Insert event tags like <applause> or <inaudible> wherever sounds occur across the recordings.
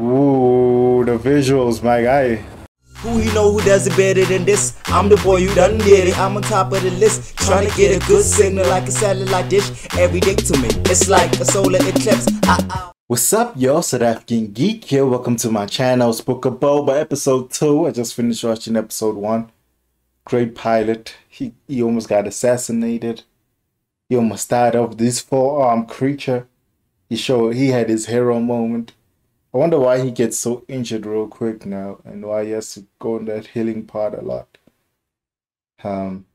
Ooh, the visuals, my guy. Who you know who does it better than this? I'm the boy you done did it. I'm on top of the list. Trying to get a good signal like a satellite dish. Every day to me, it's like a solar eclipse. I, I What's up, y'all? South African Geek here. Welcome to my channel. It's Book of Boba, episode 2. I just finished watching episode 1. Great pilot. He, he almost got assassinated. He almost died of this four-armed creature. He showed he had his hero moment. I wonder why he gets so injured real quick now and why he has to go in that healing part a lot. Um,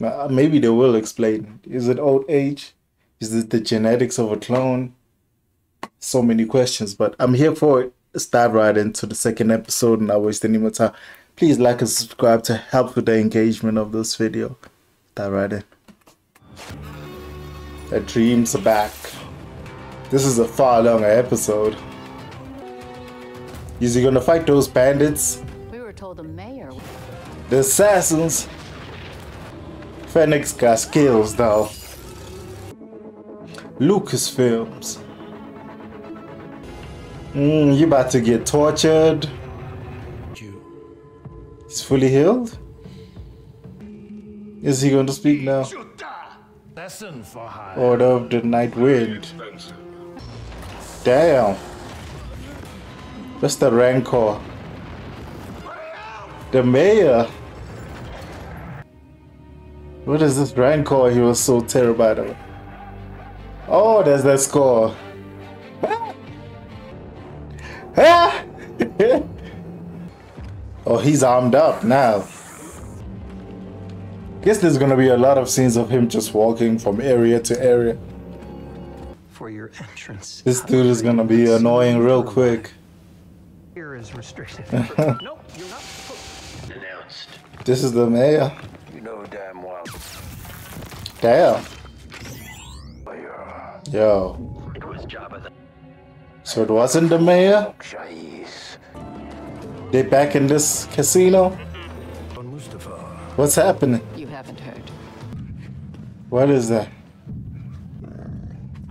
uh, maybe they will explain. Is it old age? Is it the genetics of a clone? So many questions, but I'm here for it. Let's dive right into the second episode and waste any more time. Please like and subscribe to help with the engagement of this video. Dive right in. The dreams are back. This is a far longer episode. Is he gonna fight those bandits? We were told the mayor. The assassins? Fennec got skills though. Lucasfilms. Mm, you about to get tortured. He's fully healed? Is he going to speak now? Lesson for hire. Order of the Night Wind. Damn. That's the Rancor. The mayor. What is this Rancor he was so terrified of? Oh, there's that score. Ah! <laughs> oh, he's armed up now. Guess there's gonna be a lot of scenes of him just walking from area to area. For your entrance. This dude is gonna be annoying real quick. Here is restricted. <laughs> nope, you're not. Announced. This is the mayor. You know damn well. Damn. Yo. It was Jabba the So it wasn't the mayor? Shais. They back in this casino? Mm-hmm. On Mustafa. What's happening? You haven't heard. What is that?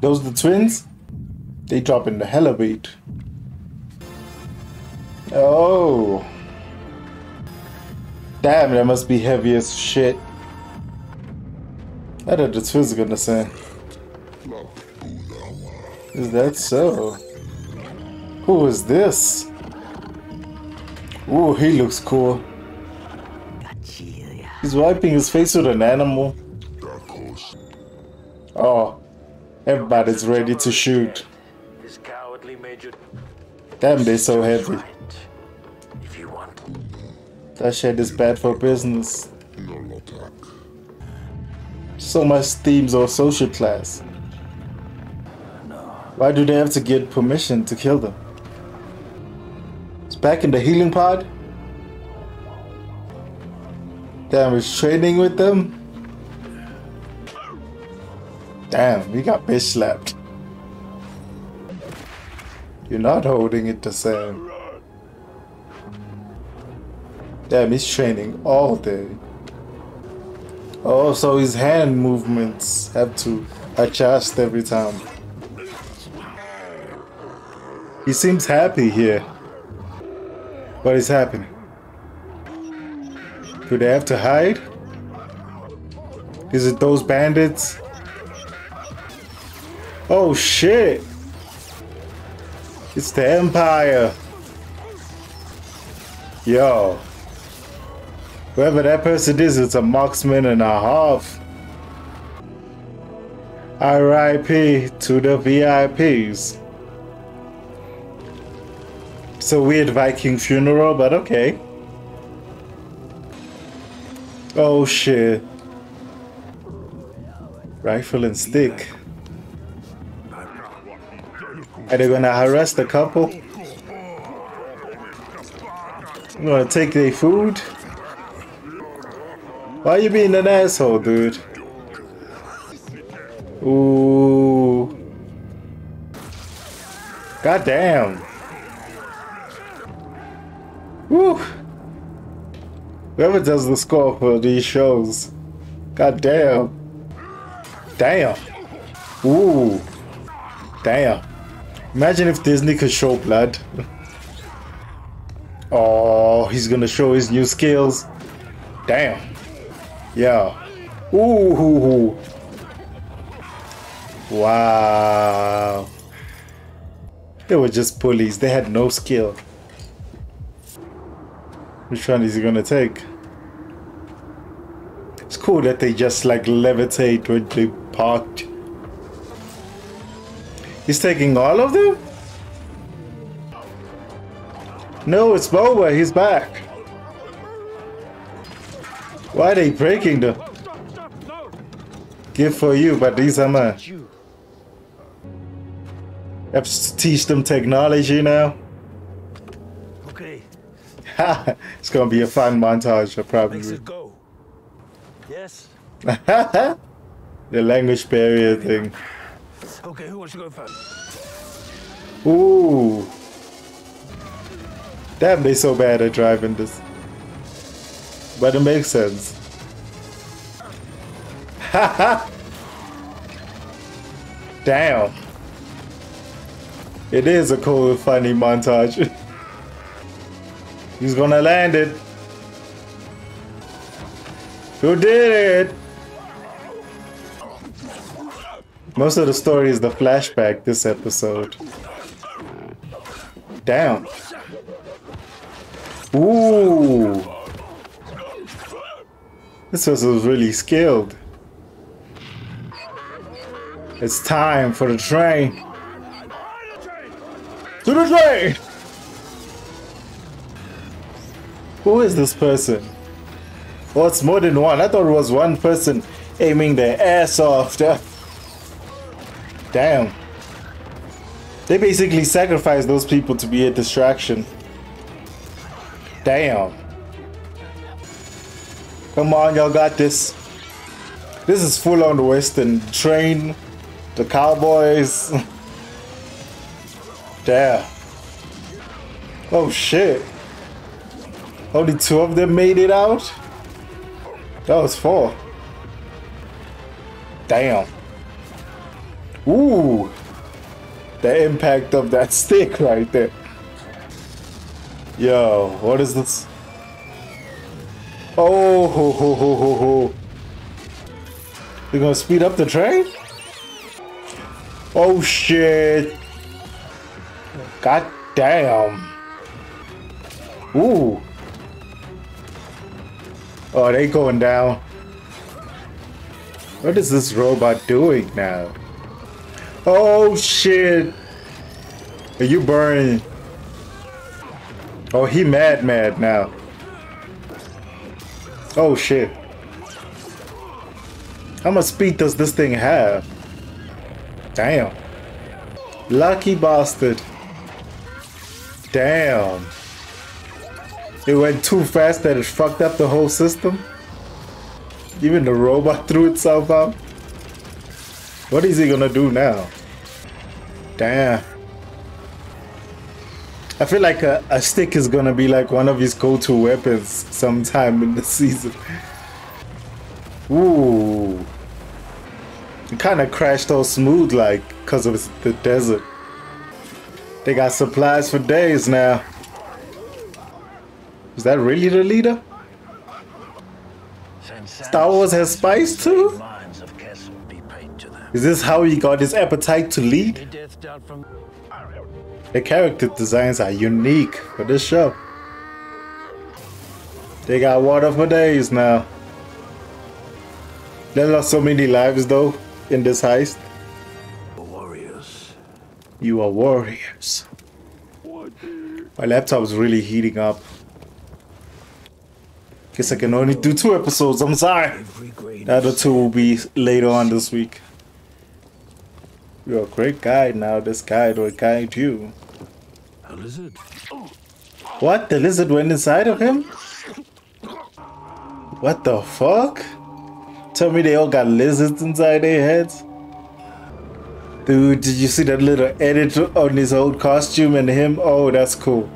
Those the twins? They drop in the hell of beat. Oh. Damn, that must be heavy as shit. I thought the twins gonna say. Is that so? Who is this? Ooh, he looks cool. He's wiping his face with an animal. Oh, everybody's ready to shoot. This cowardly major. Damn, they're so heavy. Right. If you want. That shit is bad for business. So much themes or social class. Why do they have to get permission to kill them? It's back in the healing pod? Damn, training with them? Damn, we got bitch slapped. You're not holding it the same. Damn, he's training all day. Oh, so his hand movements have to adjust every time. He seems happy here. What is happening? Do they have to hide? Is it those bandits? Oh shit! It's the Empire! Yo. Whoever that person is, it's a marksman and a half. RIP to the VIPs. It's a weird Viking funeral, but okay. Oh shit. Rifle and stick. Are they gonna harass the couple? You gonna take their food? Why you being an asshole, dude? Ooh. God damn. Woo. Whoever does the score for these shows. God damn. Damn. Ooh. Damn. Imagine if Disney could show blood. <laughs> oh, he's gonna show his new skills. Damn. Yeah. Ooh. hoo, hoo. Wow. They were just bullies. They had no skill. Which one is he gonna take? It's cool that they just like levitate when they parked. He's taking all of them? No, it's Boba. He's back. Why are they breaking the... Give for you, but these are mine. Have to teach them technology now. Okay, <laughs> it's gonna be a fun montage, probably. go. Yes. <laughs> the language barrier thing. Okay, who wants to go first? Ooh. Damn, they so bad at driving this. But it makes sense. Haha! <laughs> Damn. It is a cool, funny montage. <laughs> He's gonna land it. Who did it? Most of the story is the flashback this episode. Damn. Ooh. This was really skilled. It's time for the train. To the train! Who is this person? Oh, it's more than one. I thought it was one person aiming their ass off. <laughs> Damn. They basically sacrificed those people to be a distraction. Damn. Come on, y'all got this. This is full on the Western train. The cowboys. <laughs> Damn. Oh shit. Only two of them made it out? That was four. Damn. Ooh. The impact of that <laughs> stick right there. Yo, what is this? Oh, ho, ho, ho, ho, ho. They're gonna speed up the train? Oh shit. God damn. Ooh. Oh, they going down. What is this robot doing now? Oh shit. Are you burning? Oh, he mad mad now. Oh shit. How much speed does this thing have? Damn. Lucky bastard. Damn. It went too fast that it fucked up the whole system. Even the robot <laughs> threw itself out. What is he gonna do now? Damn. I feel like a, a stick is gonna be like one of his go-to weapons sometime in the season. Ooh. It kind of crashed all smooth like because of the desert. They got supplies for days now. Is that really the leader? Star Wars has spice too? Is this how he got his appetite to lead? Death dealt from The character designs are unique for this show. They got water for days now. They lost so many lives though in this heist. warriors. You are warriors. My laptop's really heating up. Guess I can only do two episodes. I'm sorry. The other two will be later on this week. You're a great guide now. This guide will guide you. a lizard. What? The lizard went inside of him? What the fuck? Tell me they all got lizards inside their heads? Dude, did you see that little edit on his old costume and him? Oh, that's cool.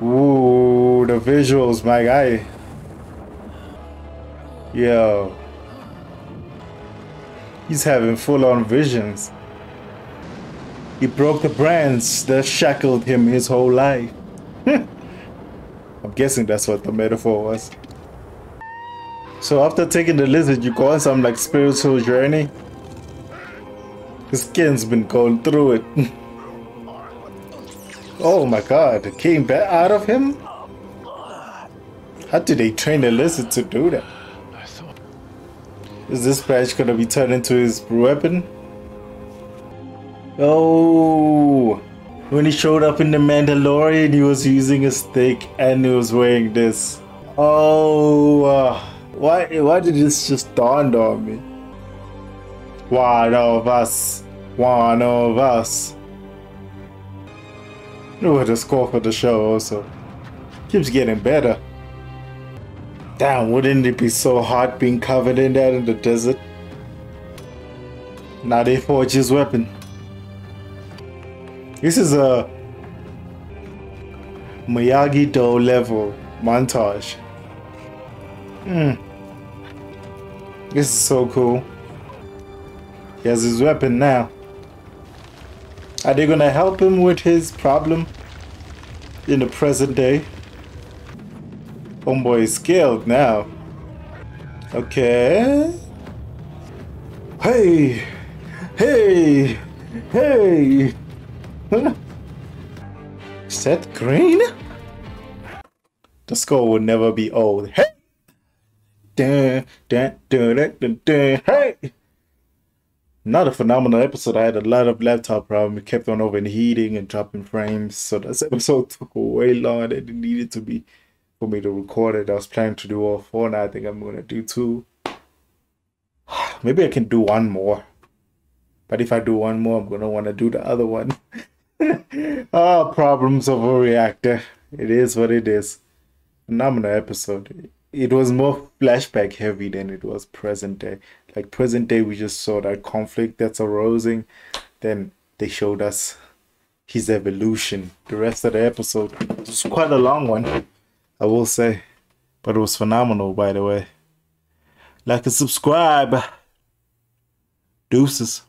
Ooh, the visuals, my guy. Yo. He's having full on visions. He broke the brands that shackled him his whole life. <laughs> I'm guessing that's what the metaphor was. So after taking the lizard, you go on some like spiritual journey. His skin's been going through it. <laughs> oh my god, it came back out of him? How did they train the lizard to do that? Is this badge gonna be turned into his weapon? Oh, when he showed up in the Mandalorian, he was using a stick and he was wearing this. Oh, uh, why? Why did this just dawn on me? One of us, one of us. Oh, the score for the show also keeps getting better. Damn, wouldn't it be so hot being covered in that in the desert? Now they forge his weapon. This is a Miyagi Do level montage. Hmm. This is so cool. He has his weapon now. Are they gonna help him with his problem in the present day? Homeboy is skilled now. Okay. Hey! Hey! Hey! <laughs> Is that green? The score will never be old. Hey! Dun, dun, dun, dun, dun, dun, hey! Not a phenomenal episode. I had a lot of laptop problems. It kept on overheating and dropping frames. So this episode <laughs> took way longer than it needed to be for me to record it. I was planning to do all four. Now I think I'm to do two. <sighs> Maybe I can do one more. But if I do one more, I'm want to do the other one. oh, <laughs> problems of a reactor. It is what it is. Phenomenal episode. It was more flashback heavy than it was present day. Like present day, we just saw that conflict that's arising. Then they showed us his evolution. The rest of the episode was quite a long one, I will say, but it was phenomenal. By the way, like and subscribe. Deuces.